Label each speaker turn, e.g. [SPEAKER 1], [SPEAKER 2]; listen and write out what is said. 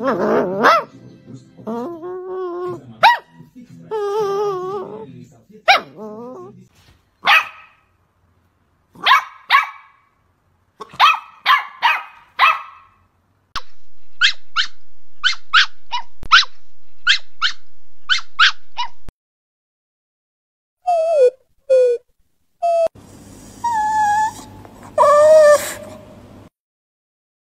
[SPEAKER 1] ¿Mm?